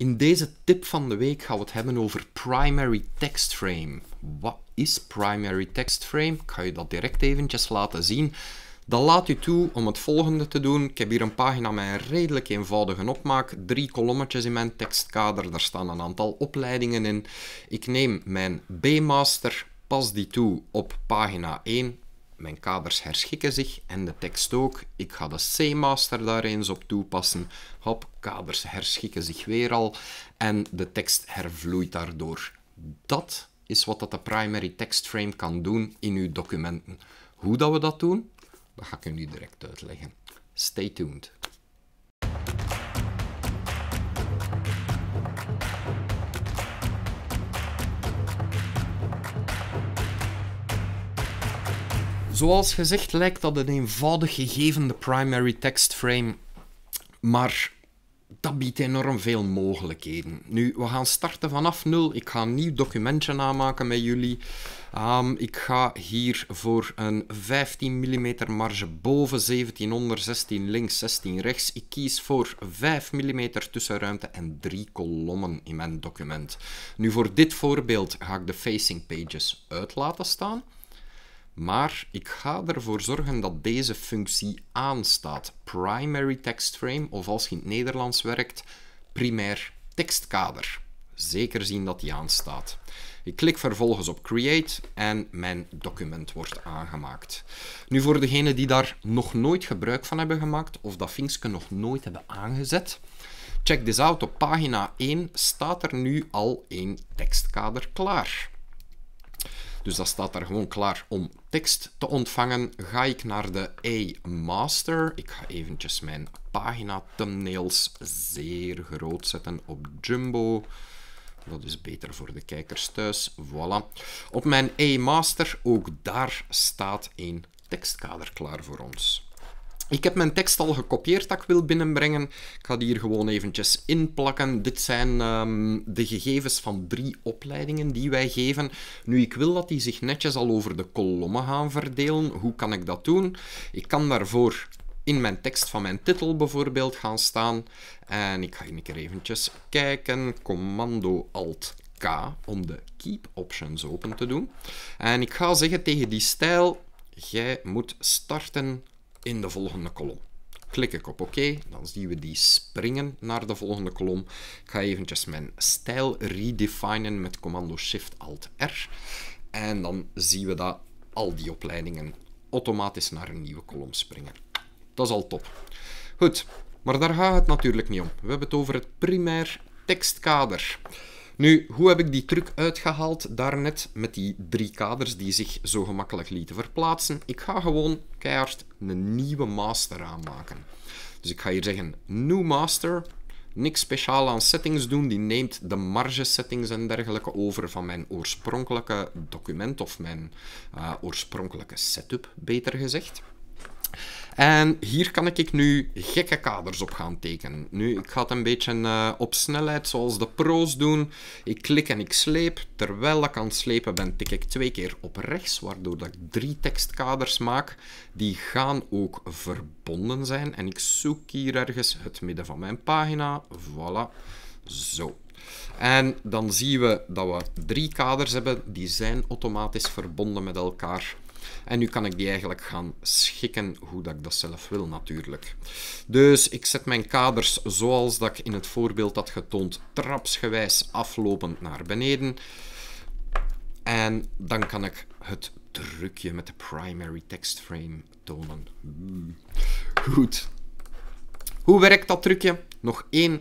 In deze tip van de week gaan we het hebben over primary text frame. Wat is primary text frame? Ik ga je dat direct eventjes laten zien. Dat laat u toe om het volgende te doen. Ik heb hier een pagina met een redelijk eenvoudige opmaak. Drie kolommetjes in mijn tekstkader. Daar staan een aantal opleidingen in. Ik neem mijn B-master, pas die toe op pagina 1 mijn kaders herschikken zich en de tekst ook. Ik ga de C-master daar eens op toepassen. Hop, kaders herschikken zich weer al en de tekst hervloeit daardoor. Dat is wat dat de primary text frame kan doen in uw documenten. Hoe dat we dat doen, dat ga ik u nu direct uitleggen. Stay tuned. Zoals gezegd lijkt dat een eenvoudig gegeven, de primary text frame, maar dat biedt enorm veel mogelijkheden. Nu, we gaan starten vanaf nul. Ik ga een nieuw documentje aanmaken met jullie. Um, ik ga hier voor een 15 mm marge boven 17 onder, 16 links, 16 rechts. Ik kies voor 5 mm tussenruimte en drie kolommen in mijn document. Nu, voor dit voorbeeld ga ik de facing pages uit laten staan. Maar ik ga ervoor zorgen dat deze functie aanstaat. Primary text frame, of als je in het Nederlands werkt, primair tekstkader. Zeker zien dat die aanstaat. Ik klik vervolgens op Create en mijn document wordt aangemaakt. Nu voor degenen die daar nog nooit gebruik van hebben gemaakt of dat vinkje nog nooit hebben aangezet, check this out. Op pagina 1 staat er nu al een tekstkader klaar. Dus dat staat daar gewoon klaar om tekst te ontvangen. Ga ik naar de A-master. Ik ga eventjes mijn pagina thumbnails zeer groot zetten op Jumbo. Dat is beter voor de kijkers thuis. Voilà. Op mijn A-master, ook daar staat een tekstkader klaar voor ons. Ik heb mijn tekst al gekopieerd dat ik wil binnenbrengen. Ik ga die hier gewoon eventjes inplakken. Dit zijn um, de gegevens van drie opleidingen die wij geven. Nu, ik wil dat die zich netjes al over de kolommen gaan verdelen. Hoe kan ik dat doen? Ik kan daarvoor in mijn tekst van mijn titel bijvoorbeeld gaan staan. En ik ga hier een keer eventjes kijken. Commando Alt K om de Keep Options open te doen. En ik ga zeggen tegen die stijl, jij moet starten in de volgende kolom. Klik ik op oké, dan zien we die springen naar de volgende kolom. Ik ga eventjes mijn stijl redefinen met commando Shift-Alt-R. En dan zien we dat al die opleidingen automatisch naar een nieuwe kolom springen. Dat is al top. Goed, maar daar gaat het natuurlijk niet om. We hebben het over het primair tekstkader. Nu, hoe heb ik die truc uitgehaald daarnet met die drie kaders die zich zo gemakkelijk lieten verplaatsen? Ik ga gewoon keihard een nieuwe master aanmaken. Dus ik ga hier zeggen new master, niks speciaal aan settings doen, die neemt de marge settings en dergelijke over van mijn oorspronkelijke document of mijn uh, oorspronkelijke setup, beter gezegd. En hier kan ik nu gekke kaders op gaan tekenen. Nu, ik ga het een beetje uh, op snelheid, zoals de pro's doen. Ik klik en ik sleep. Terwijl ik aan het slepen ben, tik ik twee keer op rechts, waardoor dat ik drie tekstkaders maak. Die gaan ook verbonden zijn. En ik zoek hier ergens het midden van mijn pagina. Voilà. Zo. En dan zien we dat we drie kaders hebben. Die zijn automatisch verbonden met elkaar. En nu kan ik die eigenlijk gaan schikken hoe dat ik dat zelf wil natuurlijk. Dus ik zet mijn kaders zoals dat ik in het voorbeeld had getoond, trapsgewijs aflopend naar beneden. En dan kan ik het drukje met de primary text frame tonen. Goed. Hoe werkt dat trucje? Nog één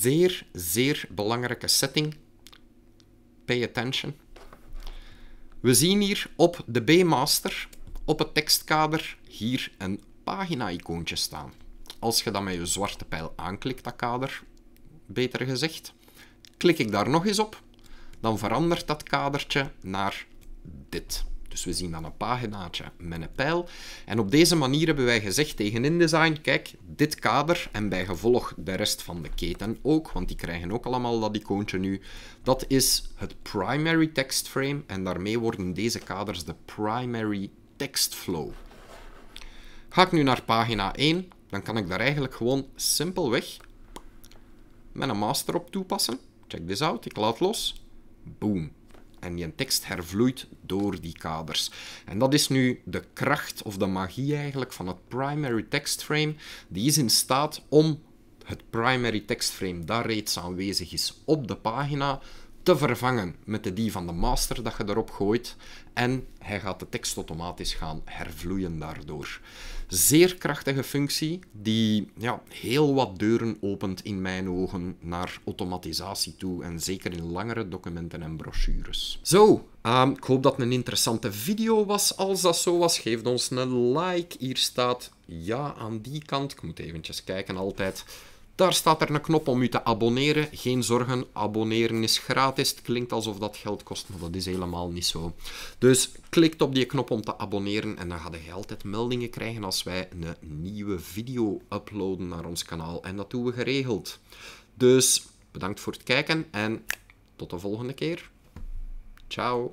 zeer, zeer belangrijke setting. Pay attention. We zien hier op de B-master, op het tekstkader, hier een pagina-icoontje staan. Als je dan met je zwarte pijl aanklikt, dat kader, beter gezegd, klik ik daar nog eens op, dan verandert dat kadertje naar dit. Dus we zien dan een paginaatje met een pijl. En op deze manier hebben wij gezegd tegen InDesign, kijk, dit kader en bij gevolg de rest van de keten ook, want die krijgen ook allemaal dat icoontje nu. Dat is het primary text frame en daarmee worden deze kaders de primary text flow. Ga ik nu naar pagina 1, dan kan ik daar eigenlijk gewoon simpelweg met een master op toepassen. Check this out. Ik laat los. Boom. En je tekst hervloeit door die kaders. En dat is nu de kracht of de magie eigenlijk van het primary text frame. Die is in staat om het primary text frame dat reeds aanwezig is op de pagina vervangen met de die van de master dat je erop gooit. En hij gaat de tekst automatisch gaan hervloeien daardoor. Zeer krachtige functie die ja, heel wat deuren opent in mijn ogen naar automatisatie toe. En zeker in langere documenten en brochures. Zo, ehm, ik hoop dat het een interessante video was. Als dat zo was, geef ons een like. Hier staat ja aan die kant. Ik moet eventjes kijken altijd. Daar staat er een knop om u te abonneren. Geen zorgen, abonneren is gratis. Het klinkt alsof dat geld kost, maar dat is helemaal niet zo. Dus klik op die knop om te abonneren en dan ga je altijd meldingen krijgen als wij een nieuwe video uploaden naar ons kanaal. En dat doen we geregeld. Dus bedankt voor het kijken en tot de volgende keer. Ciao.